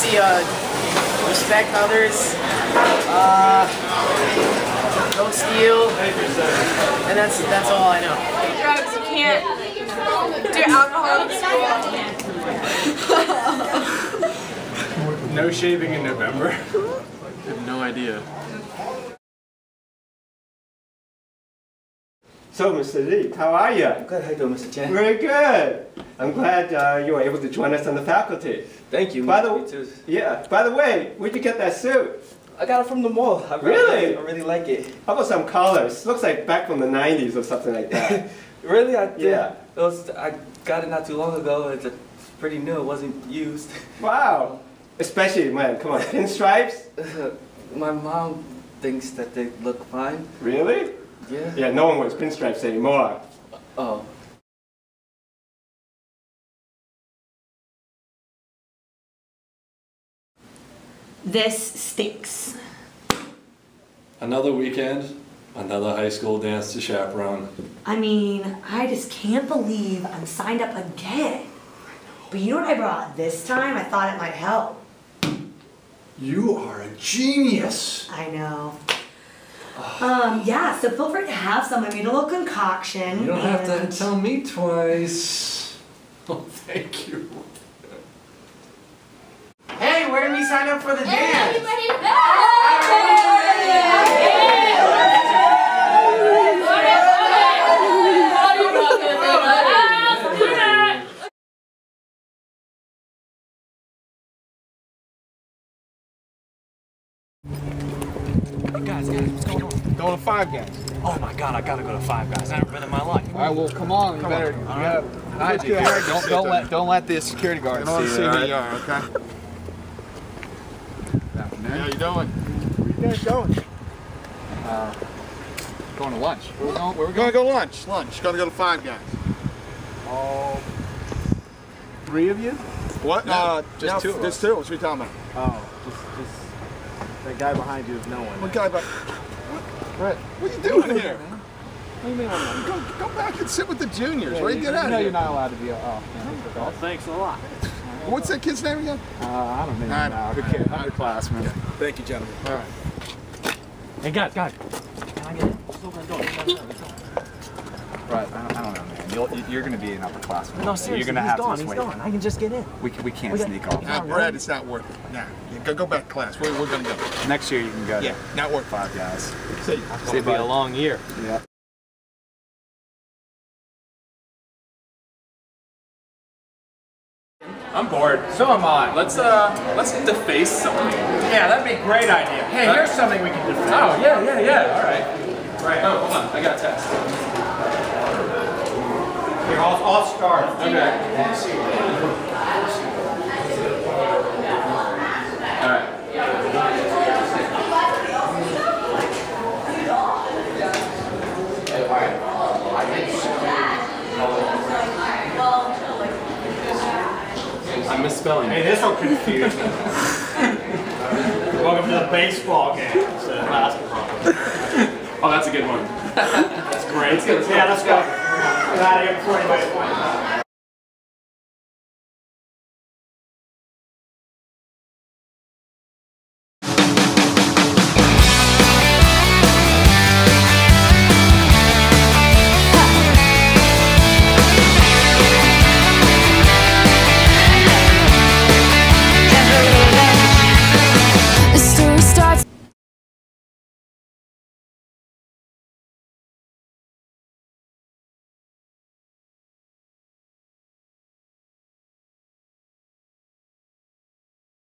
see, uh, respect others, uh, don't steal, and that's that's all I know. Drugs, you can't do alcohol in school. No shaving in November. I have no idea. So, Mr. Lee, how are you? I'm Good, how you doing, Mr. Chen? Very good. I'm glad uh, you were able to join us on the faculty. Thank you. By the too. yeah. By the way, where'd you get that suit? I got it from the mall. I Really? I really like it. How about some colors? Looks like back from the 90s or something like that. Really? I did. Yeah. It was. I got it not too long ago. It's a, pretty new. It wasn't used. wow. Especially, man, come on, pinstripes? My mom thinks that they look fine. Really? Yeah. Yeah, no one wears pinstripes anymore. Oh. This stinks. Another weekend, another high school dance to chaperone. I mean, I just can't believe I'm signed up again. But you know what I brought this time? I thought it might help. You are a genius. I know. Um, yeah, so feel free to have some. I made a little concoction. You don't have to tell me twice. Oh, thank you. Hey, where did we sign up for the dance? Guys, guys, what's going on? Going to Five Guys. Oh my god, I gotta go to Five Guys. I've never been in my life. All right, well, come on. You better. You gotta hide it. Don't, don't let don't let the security guard see see you. who right? are, okay? How you doing? Where you guys going? Uh, going to lunch. Where we going? Where we We're gonna going? go lunch. Lunch. Gonna go to Five Guys. All three of you? What? No, uh, just no, two of Just us. two. What are you talking about? Oh, just just that guy behind you is no one. What guy back? What? What are you doing here? What do you mean? I'm? Go, go back and sit with the juniors. Yeah, Where you get out know of you're not allowed to be. Oh, yeah, Thanks a lot. What's that kid's name again? uh, I don't know. I now. know. Good kid, underclassman. Thank you, gentlemen. All right. Hey guys, guys. Can I get in? Just open the door. Right, I don't, I don't know, man. You'll, you're going to be an upperclassman. No, seriously, you're going to he's have gone. to He's wait. gone. I can just get in. We, can- we can't We got- sneak off. Now, Brad, it's not worth it. Now, yeah, go, go back to class. We're, we're gonna go. Next year you can go Yeah, to not worth five guys. See. It's gonna be a long year. Yeah. I'm bored. So am I. Let's uh, let's deface something. Yeah, that'd be a great idea. Hey, here's something we can do. Oh yeah, yeah, yeah. All right. Right. Oh, hold on. I got a test. Here, I'll, I'll start. Okay. All right. I'm misspelling. Hey, this will confuse me. Welcome to the baseball game instead of basketball. Oh, that's a good one. That's great. Yeah, let's go. Get out of here before anybody finds out.